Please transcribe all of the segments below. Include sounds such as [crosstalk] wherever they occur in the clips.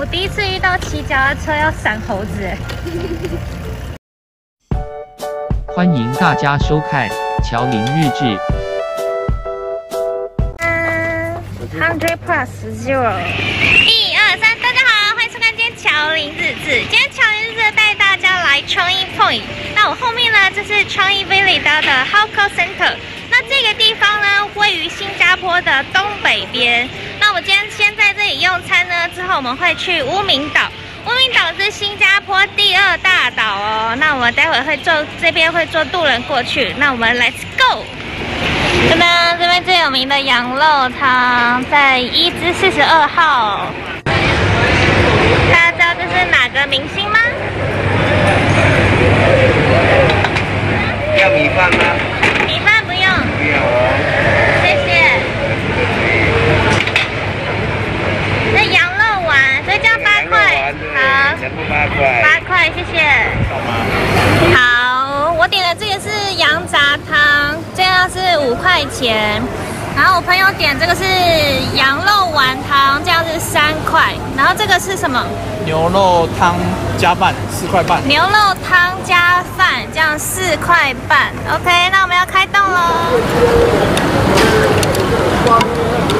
我第一次遇到骑脚踏车要闪猴子。欢迎大家收看《乔林日志》。Hundred plus zero。一二三，大家好，欢迎收看今天乔林日志。今天乔林日志带大家来创意 Point。那我后面呢，就是创意 Village 的 Hawker Center。个地方呢，位于新加坡的东北边。那我们今天先在这里用餐呢，之后我们会去乌名岛。乌名岛是新加坡第二大岛哦。那我们待会会坐这边会坐渡轮过去。那我们 Let's go。噔噔，这边最有名的羊肉汤在一至四十二号。大家知道这是哪个明星吗？要米饭吗？米饭不用，不要哦。谢谢。这羊肉丸，所以叫八块。好，全部八块。八块，谢谢。好我点的这个是羊杂汤，这样是五块钱。然后我朋友点这个是羊肉丸汤，这样是三块。然后这个是什么？牛肉汤加饭四块半。牛肉汤加饭，这样四块半。OK，那我们要开动喽。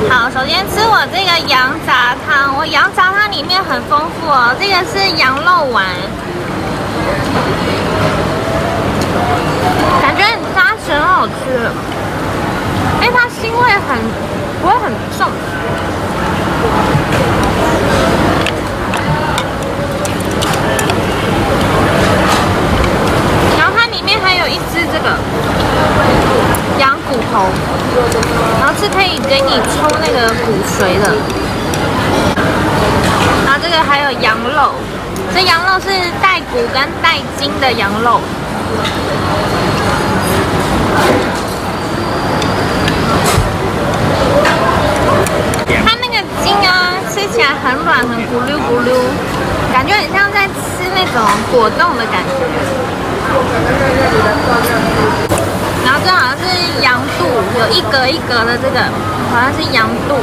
好，首先吃我这个羊杂汤，我羊杂汤里面很丰富哦。这个是羊肉丸，感觉很扎实，很好吃。哎，它腥味很不会很重。然后它里面还有一只这个羊骨头，然后是可以给你抽那个骨髓的。然后这个还有羊肉，这羊肉是带骨跟带筋的羊肉。它那个筋啊，吃起来很软，很咕噜咕噜，感觉很像在吃那种果冻的感觉。然后这好像是羊肚，有一格一格的这个，好像是羊肚。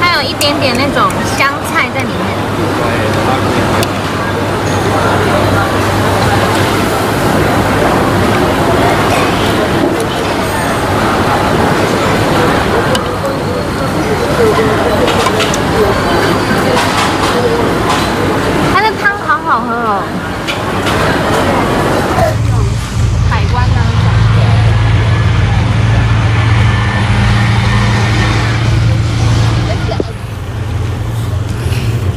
还有一点点那种香菜在里面。它的汤好好喝哦。海关的那种。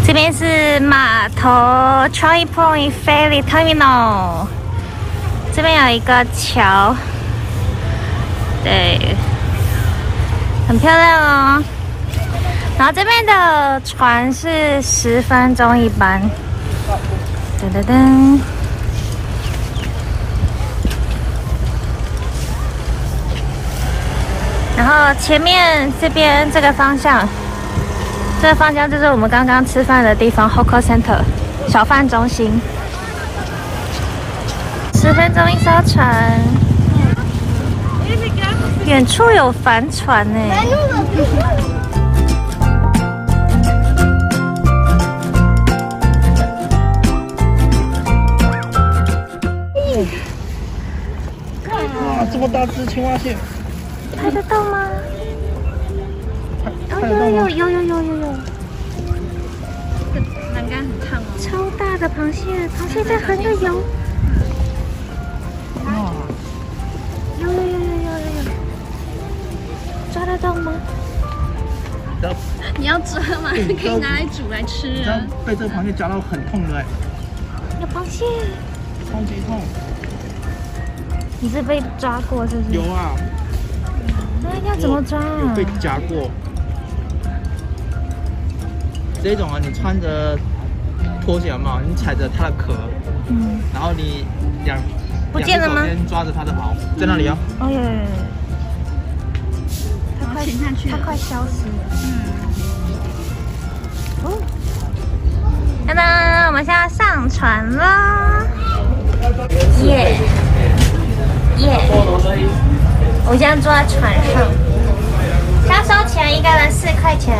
这边是码头 Changi Point Ferry Terminal，这边有一个桥，对，很漂亮哦。然后这边的船是十分钟一班，噔噔噔。然后前面这边这个方向，这个方向就是我们刚刚吃饭的地方 Hawker Center 小贩中心。十分钟一艘船，远处有帆船呢。哇，这么大只青蛙蟹，拍得到吗？哦，有有有有有有有。超大的螃蟹，螃蟹在横着游。哇，有有有有有有有，抓得到吗？你要 [laughs] 抓吗？对可以拿来煮来吃啊。被这个螃蟹夹到很痛的哎，有螃蟹，超级痛。你是被抓过是不是？有。啊，那要怎么抓啊？有被夹过。这种啊，你穿着拖鞋有没有？你踩着它的壳，嗯，然后你两不见了吗两只手先抓着它的螯，在那里哦。哦有有有有，它快潜下去了它快消失了。嗯。哦。噔噔，我们现在上船啦！耶、耶！我现在坐在船上，要收钱，一个人四块钱。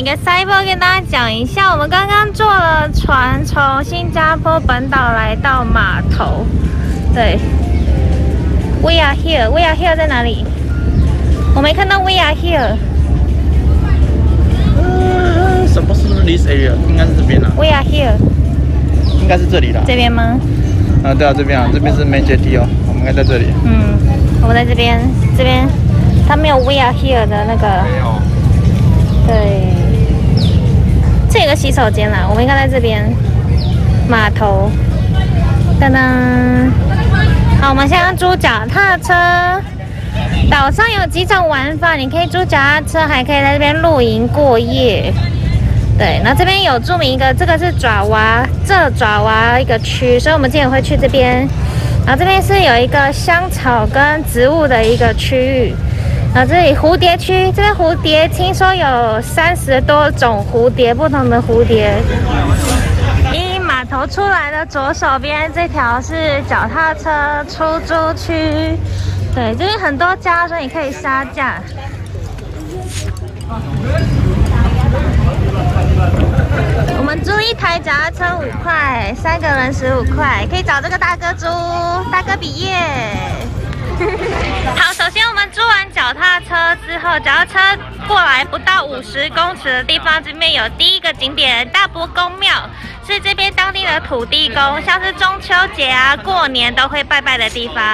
每个 c y b e r 跟大家讲一下，我们刚刚坐了船从新加坡本岛来到码头。对，We are here. We are here 在哪里？我没看到 We are here. 嗯，什么是 this area？应该是这边啦。We are here 应该是这里啦。这边吗？啊，对啊，这边啊，这边是 main jetty 哦，我们应该在这里。嗯，我们在这边，这边它没有 We are here 的那个。没有。对，这有个洗手间啦，我们应该在这边码头。噔噔，好，我们现在租脚踏车。岛上有几种玩法，你可以租脚踏车，还可以在这边露营过夜。对，那这边有著名一个，这个是爪哇，这爪哇一个区，所以我们今天会去这边。然后这边是有一个香草跟植物的一个区域。然后这里蝴蝶区，这边蝴蝶听说有三十多种蝴蝶，不同的蝴蝶。一码头出来的左手边这条是脚踏车出租区，对，这边很多家，所以你可以杀价。我们租一台脚踏车五块，三个人十五块，可以找这个大哥租，大哥比耶。[laughs] 好，首先我们租完脚踏车之后，脚踏车过来不到五十公尺的地方，这边有第一个景点大伯公庙，是这边当地的土地公，像是中秋节啊、过年都会拜拜的地方。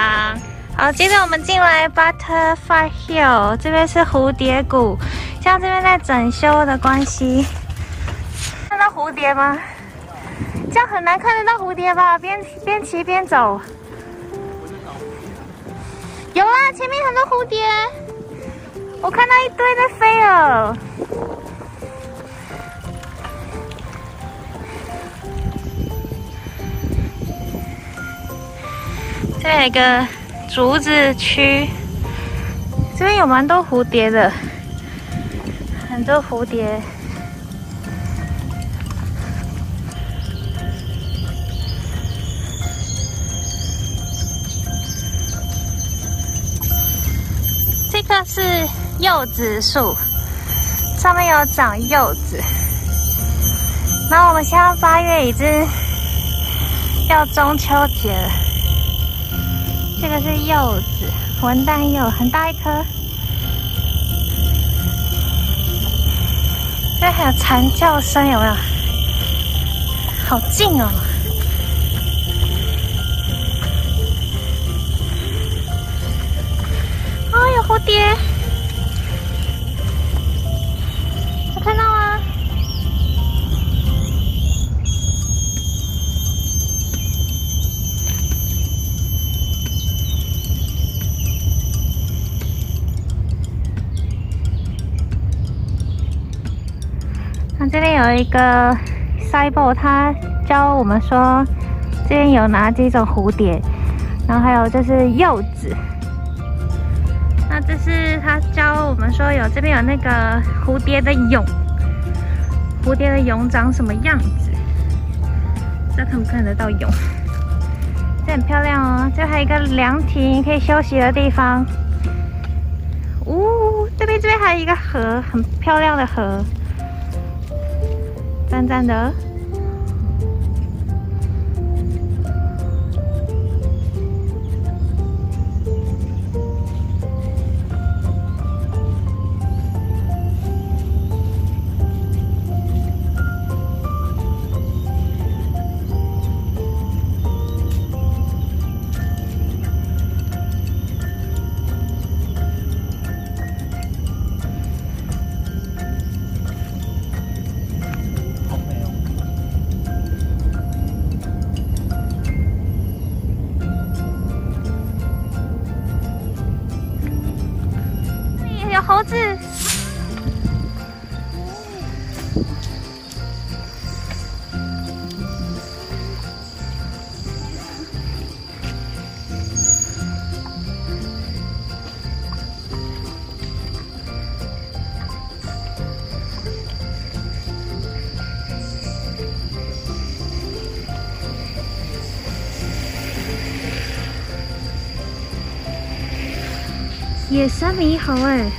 好，接着我们进来 Butterfly Hill，这边是蝴蝶谷，像这边在整修的关系，看到蝴蝶吗？这样很难看得到蝴蝶吧？边边骑边走。有啊，前面很多蝴蝶，我看到一堆在飞了。这有个竹子区，这边有蛮多蝴蝶的，很多蝴蝶。个是柚子树，上面有长柚子。然后我们现在八月已经要中秋节了。这个是柚子，文旦柚，很大一颗。这还有蝉叫声，有没有？好近哦！蝴蝶，有看到吗？那这边有一个 c y b o 他教我们说，这边有哪几种蝴蝶，然后还有就是柚子。这是他教我们说有这边有那个蝴蝶的蛹，蝴蝶的蛹长什么样子？这看不看得到蛹？这很漂亮哦，这还有一个凉亭，可以休息的地方。呜、这边这边还有一个河，很漂亮的河，赞赞的。野生猕猴哎，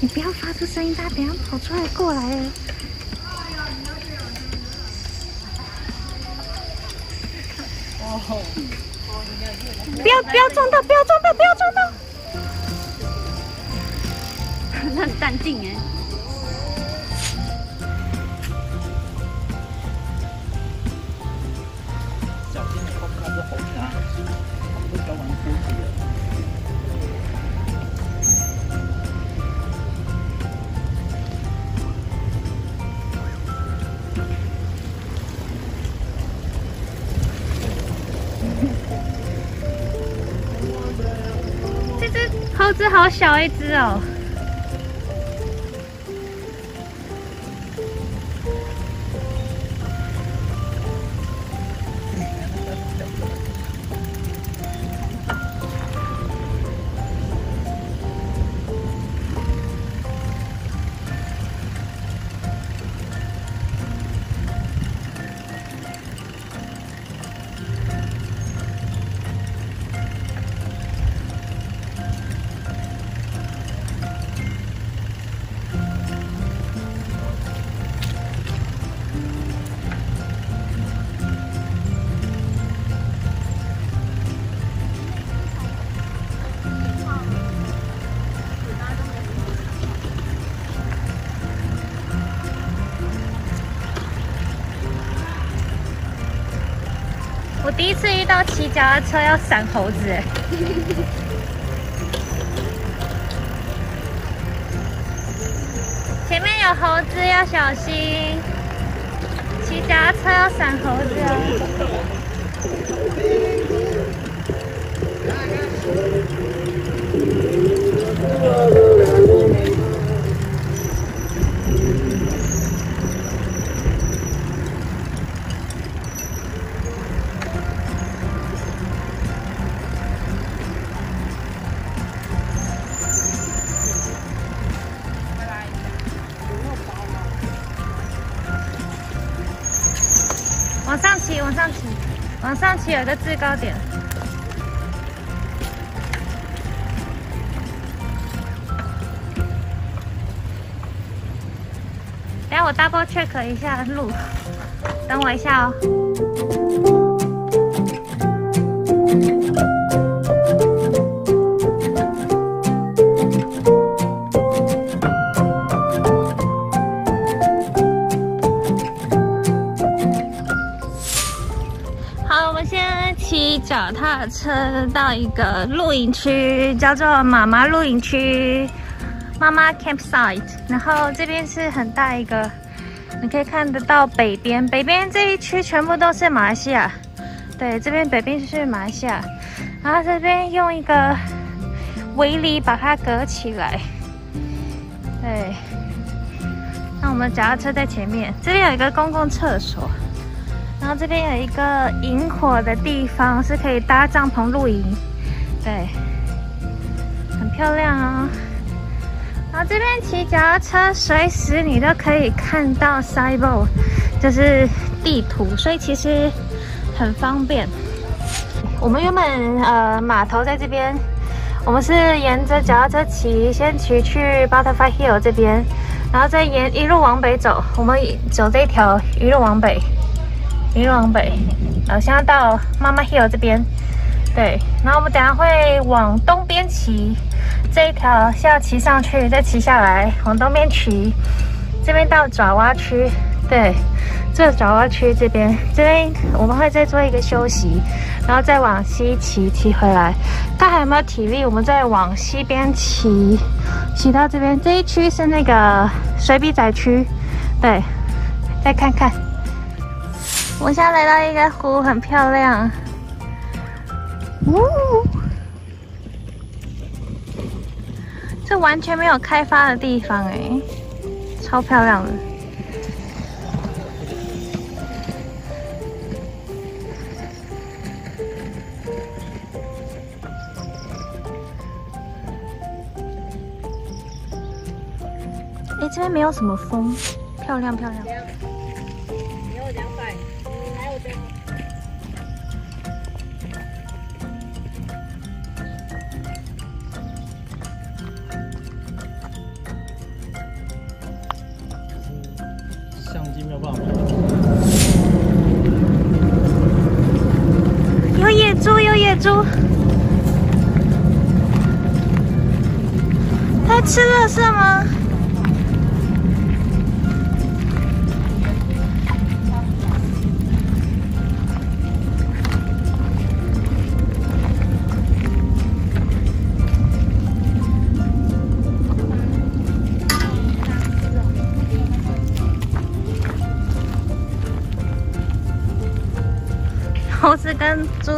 你不要发出声音，它等下跑出来过来。了。不要，不要撞到，不要撞会搞完锅底了。这只猴子好小一只哦。第一次遇到骑脚踏车要闪猴子，[laughs] 前面有猴子要小心，骑脚踏车要闪猴子哦。往往上骑有个制高点。等下我 double check 一下路，等我一下哦。车到一个露营区，叫做妈妈露营区，妈妈 campsite。然后这边是很大一个，你可以看得到北边，北边这一区全部都是马来西亚。对，这边北边是马来西亚，然后这边用一个围篱把它隔起来。对，那我们脚踏车在前面，这边有一个公共厕所。然后这边有一个萤火的地方，是可以搭帐篷露营，对，很漂亮哦。然后这边骑脚踏车，随时你都可以看到 Cybo，就是地图，所以其实很方便。我们原本呃码头在这边，我们是沿着脚踏车骑，先骑去 Butterfly Hill 这边，然后再沿一路往北走，我们走这条一路往北。一路往北，呃，现在到妈妈 hill 这边，对，然后我们等下会往东边骑，这一条是要骑上去，再骑下来，往东边骑，这边到爪哇区，对，这爪哇区这边，这边我们会再做一个休息，然后再往西骑，骑回来，看还有没有体力，我们再往西边骑，骑到这边，这一区是那个水笔仔区，对，再看看。我现在来到一个湖，很漂亮。呜，这完全没有开发的地方哎，超漂亮的。哎，这边没有什么风，漂亮漂亮。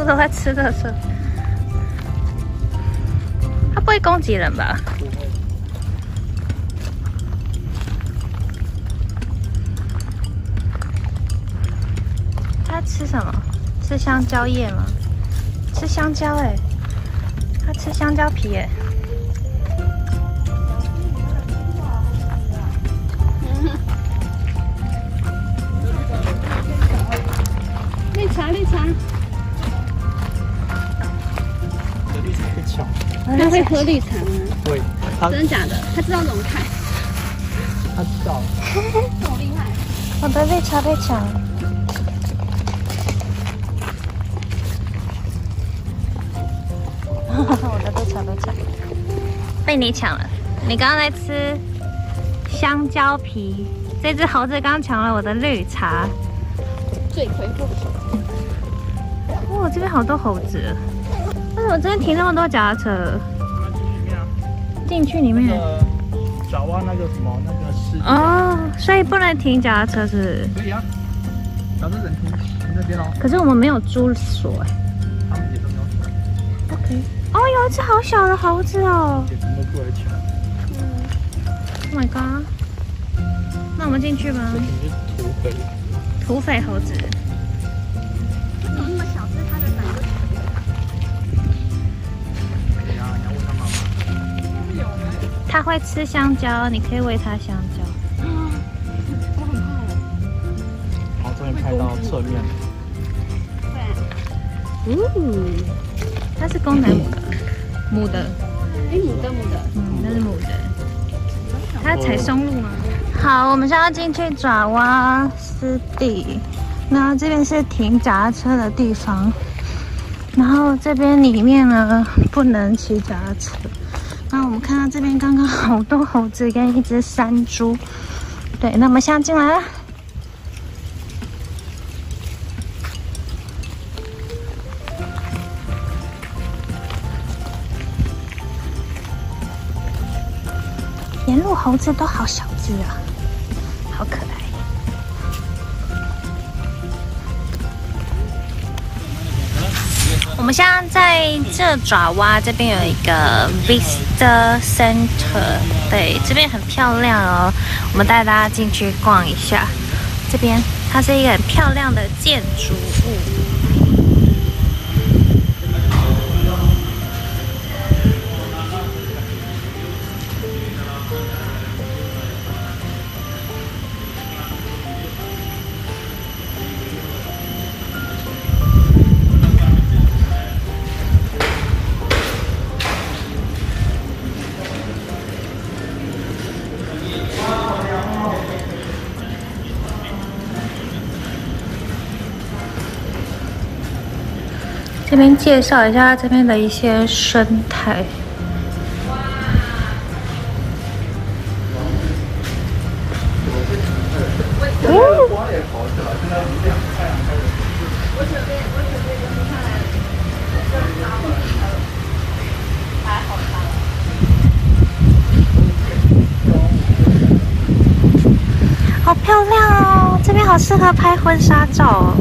都在吃垃圾，它不会攻击人吧？它吃什么？吃香蕉叶吗？吃香蕉哎、它吃香蕉皮 [laughs] 哎、绿茶绿茶，他会喝绿茶吗？会，真的假的？他知道怎么看，他知道，好厉害。我的绿茶被抢了。我的绿茶被抢，被你抢了。你刚刚在吃香蕉皮，这只猴子刚抢了我的绿茶。罪魁祸首。哇，这边好多猴子。为什么这边停那么多脚踏车？里面啊，进去里面那个爪哇那个什么那个是哦，所以不能停脚踏车是不是？可以啊，然后这人停停那边哦，可是我们没有租锁哎。他们也都没有，OK。哦，有一只好小的猴子哦。也全都过来抢，Oh my god！那我们进去吧这。里是土匪。土匪猴子，它会吃香蕉，你可以喂它香蕉。我很怕哎。好，终于拍到侧面，对啊，呜，它是公的母的？母的，哎，母的母的，嗯，那是母的。它采松露吗？好，我们现在要进去爪哇湿地，那这边是停脚踏车的地方，然后这边里面呢不能骑脚踏车。那我们看到这边刚刚好多猴子跟一只山猪，对，那我们现在进来了。沿路猴子都好小只啊，们现在在这爪哇这边有一个 Vista Center，对，这边很漂亮哦。我们带大家进去逛一下，这边它是一个很漂亮的建筑物。边介绍一下这边的一些生态。哇好漂亮哦！这边好适合拍婚纱照哦。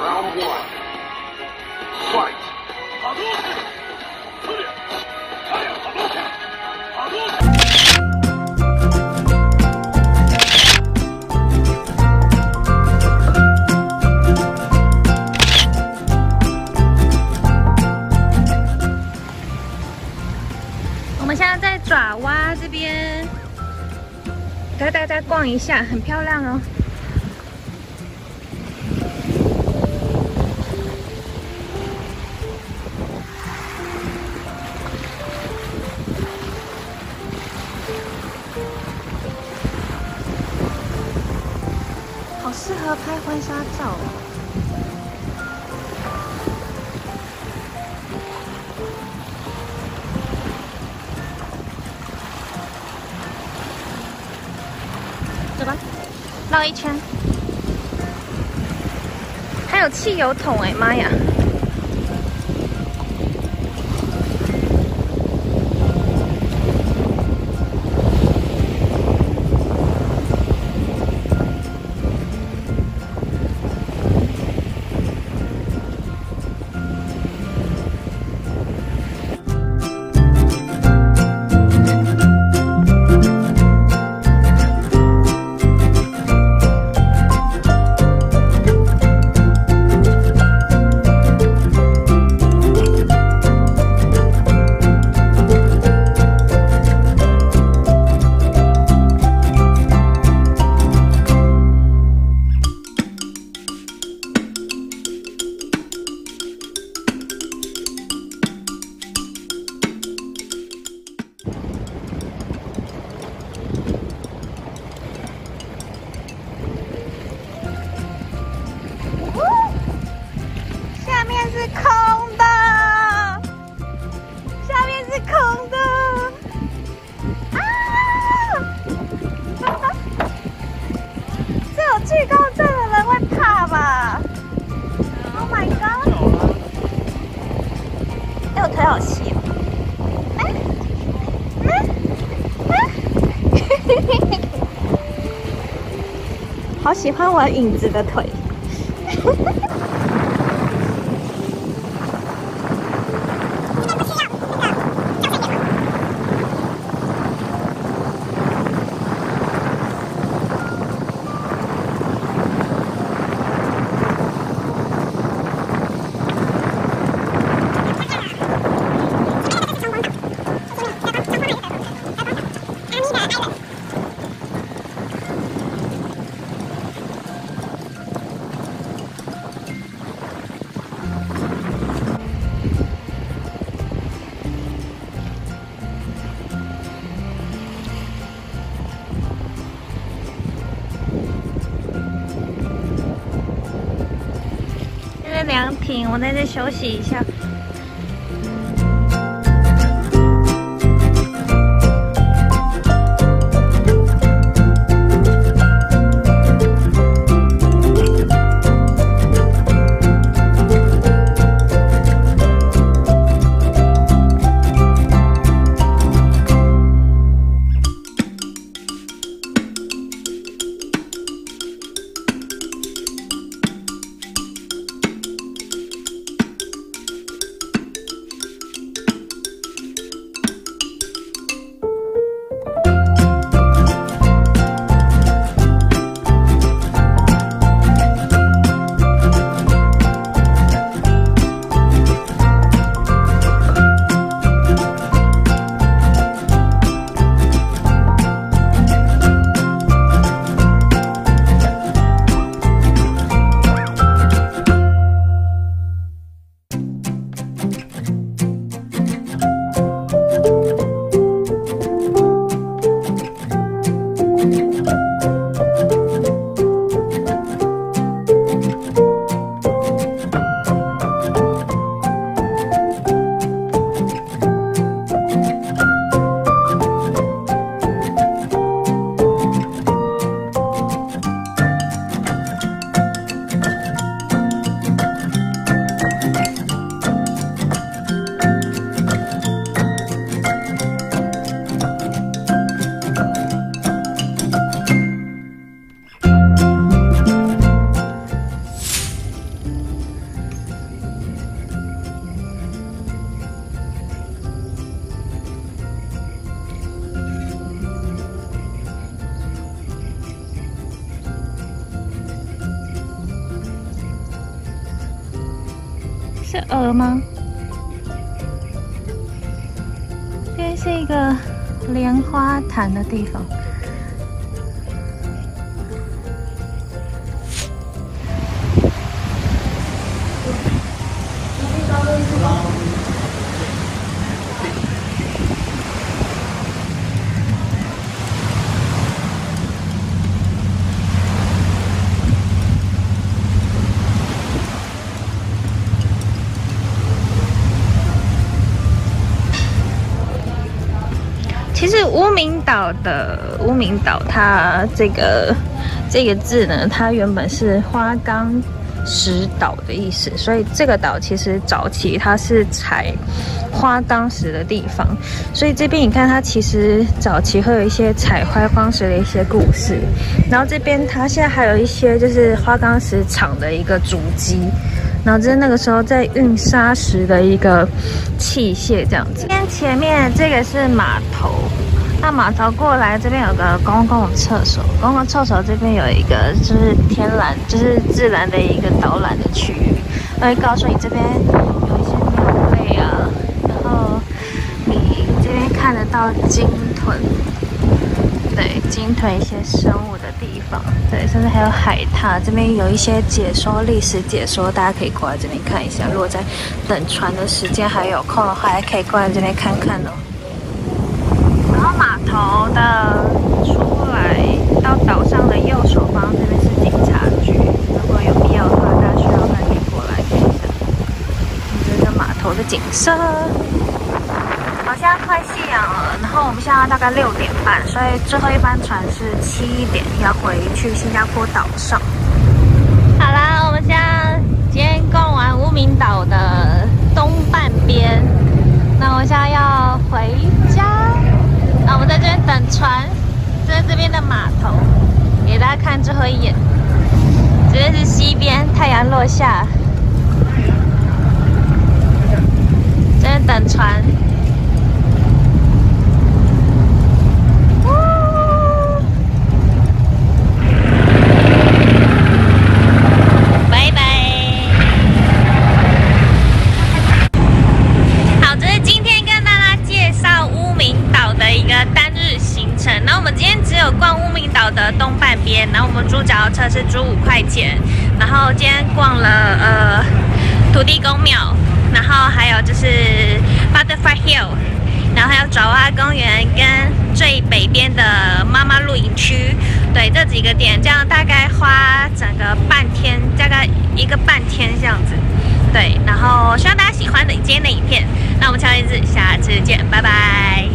Round one. 我們現在在爪哇这边带大家逛一下，很漂亮哦。婚纱照。走吧，绕一圈。还有汽油桶哎，妈呀！喜欢玩影子的腿。品，我在这休息一下。的地方。的无名岛，它这个这个字呢，它原本是花岗石岛的意思，所以这个岛其实早期它是采花岗石的地方，所以这边你看它其实早期会有一些采花岗石的一些故事，然后这边它现在还有一些就是花岗石厂的一个足迹。然后这是那个时候在运砂石的一个器械，这样子。今天前面这个是码头，那码头过来这边有个公共厕所，公共厕所这边有一个就是天然，就是自然的一个导览的区域，会告诉你这边有一些鸟类啊，然后你这边看得到鲸豚，对，鲸豚一些生物的地方，对，甚至还有海獭，这边有一些解说历史解说，大家可以过来这边看一下。如果在等船的时间还有空的话，还可以过来这边看看哦。然后码头的出来到岛上的右手方这边是警察局，如果有必要的话，大家需要再可以过来看一下。这个码头的景色。好像快夕阳了，然后我们现在大概六点半，所以最后一班船是七点要回去新加坡岛上。好啦，我们现在今天逛完无名岛的东半边，那我现在要回家。那我们在这边等船，这是这边的码头，给大家看最后一眼。这边是西边，太阳落下，这边船。拜拜。好，这是今天跟大家介绍乌名岛的一个单日行程。那我们今天只有逛乌名岛的东半边，然后我们租脚踏车是租五块钱，然后今天逛了呃土地公庙，然后还有就是 Butterfly Hill。然后还有爪哇公园跟最北边的妈妈露营区，对这几个点，这样大概花整个半天，大概一个半天这样子。对，然后希望大家喜欢的今天的影片，那我们乔林子下次见，拜拜。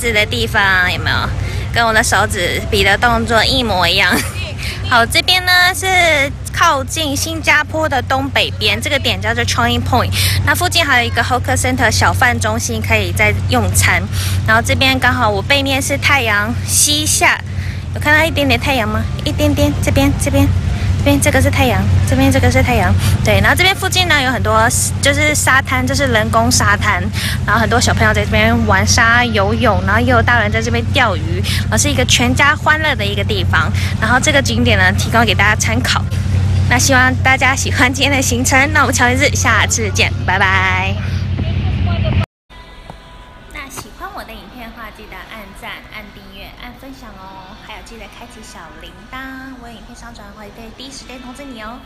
指的地方，有没有？跟我的手指比的动作一模一样。[laughs] 好，这边呢是靠近新加坡的东北边，这个点叫做 Changi Point。那附近还有一个 Hawker Center 小贩中心，可以在用餐。然后这边刚好我背面是太阳西下，有看到一点点太阳吗？一点点，这边这边。这边这个是太阳，这边这个是太阳，对。然后这边附近呢有很多就是沙滩，就是人工沙滩，然后很多小朋友在这边玩沙、游泳，然后也有大人在这边钓鱼，而是一个全家欢乐的一个地方。然后这个景点呢提供给大家参考。那希望大家喜欢今天的行程，那我们乔林日下次见，拜拜。那喜欢我的影片的话，记得按赞、按订阅、按分享哦，还有记得开启小当，我有影片上传会被第一时间通知你哦。